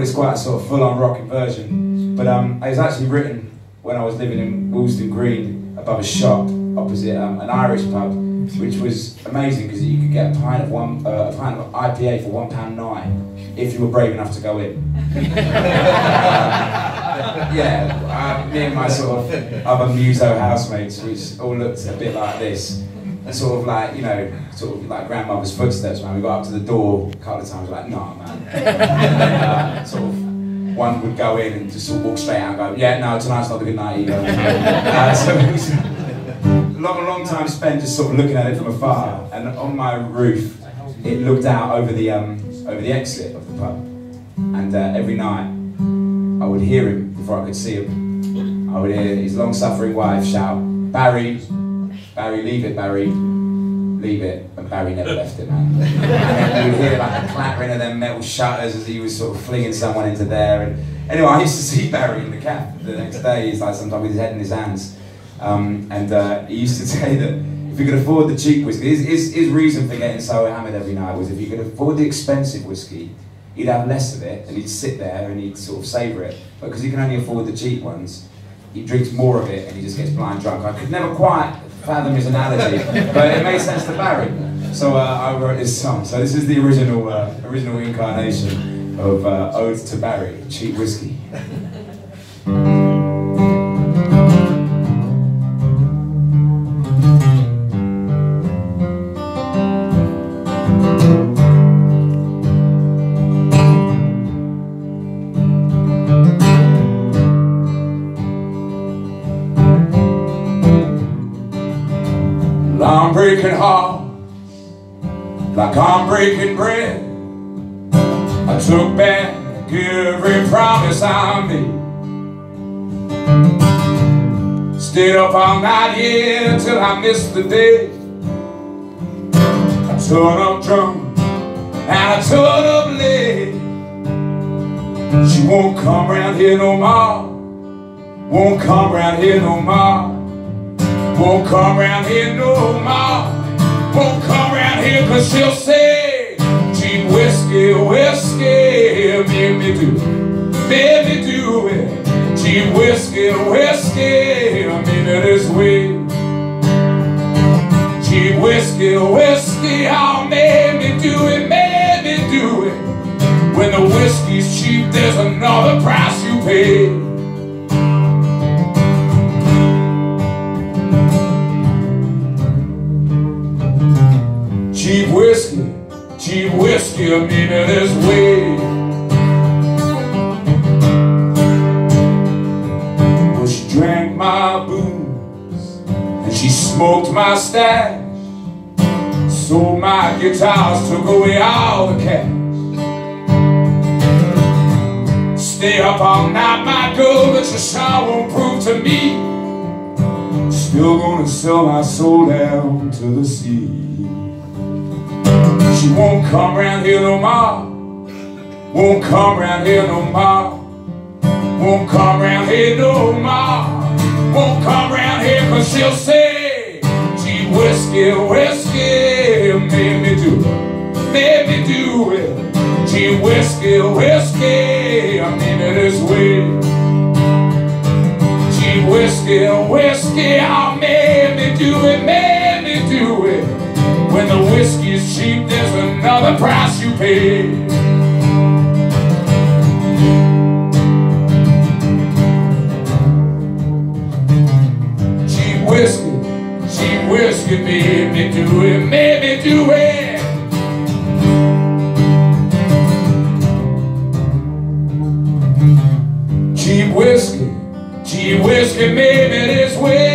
It's quite a sort of full-on rocking version, but um, it was actually written when I was living in Woolston Green above a shop opposite um, an Irish pub, which was amazing because you could get a pint of one uh, a pint of IPA for one pound nine if you were brave enough to go in. yeah, uh, me and my sort of other muso housemates, which all looked a bit like this. And sort of like, you know, sort of like grandmother's footsteps, man. We got up to the door a couple of times, like, nah, man. and, uh, sort of, one would go in and just sort of walk straight out and go, yeah, no, tonight's not a good night either. uh, so it was a long, long time spent just sort of looking at it from afar. And on my roof, it looked out over the, um, over the exit of the pub. And uh, every night, I would hear him before I could see him. I would hear his long-suffering wife shout, Barry, Barry, leave it, Barry, leave it. And Barry never left it, man. and you hear like the clattering of them metal shutters as he was sort of flinging someone into there. And anyway, I used to see Barry in the cab the next day. He's like sometimes with his head in his hands. Um, and uh, he used to say that if you could afford the cheap whiskey, his, his, his reason for getting so hammered every night was if you could afford the expensive whiskey, he'd have less of it and he'd sit there and he'd sort of savour it. But because he can only afford the cheap ones, he drinks more of it and he just gets blind drunk. I could never quite fathom his analogy, but it made sense to Barry. So uh, I wrote this song. So this is the original, uh, original incarnation of uh, Ode to Barry, Cheap Whiskey. breaking hearts like I'm breaking bread. I took back every promise I made. Stayed up all night, yeah, till I missed the day. I turned up drunk and I turned up late. She won't come round here no more. Won't come round here no more. Won't come round here no more. Won't come round here cause she'll say, cheap whiskey, whiskey, make me do make me do it. Cheap whiskey, whiskey, make it this way. Whiskey, I mean it this way. Well, she drank my booze, and she smoked my stash. Sold my guitars, took away all the cash. Stay up all night, my girl, but your sure won't prove to me. Still gonna sell my soul down to the sea. She won't come round here no more. Won't come round here no more. Won't come round here no more. Won't come round here cause she'll say, gee, whiskey, whiskey, made me do it. Made me do it. Gee, whiskey, whiskey, I mean it this way. Gee, whiskey, whiskey, I made me do it, made me do it. When the whiskey's cheap, there's another price you pay. Cheap whiskey, cheap whiskey, made me do it, made me do it. Cheap whiskey, cheap whiskey, made me this way.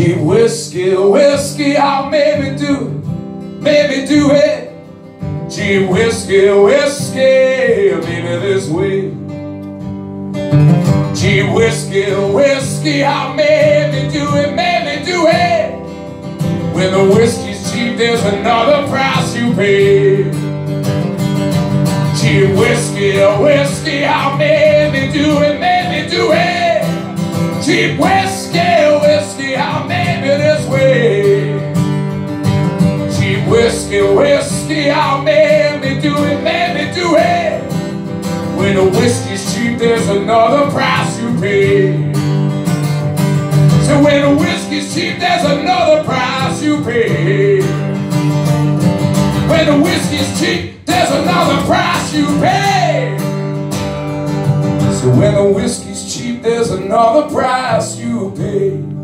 Cheap whiskey, whiskey, made me do it, made me do it. Cheap whiskey, whiskey, maybe this way. Cheap whiskey, whiskey, made me do it, made me do it. When the whiskey's cheap, there's another price you pay. Cheap whiskey, whiskey, made me do it, made me do it. Cheap whiskey, way. Cheap whiskey, whiskey, made me do it, made me do it. When the whiskey's cheap, there's another price you pay. So when the whiskey's cheap, there's another price you pay. When the whiskey's cheap, there's another price you pay. So when the whiskey's cheap, there's another price you pay.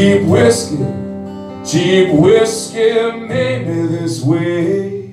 Cheap whiskey, cheap whiskey made me this way.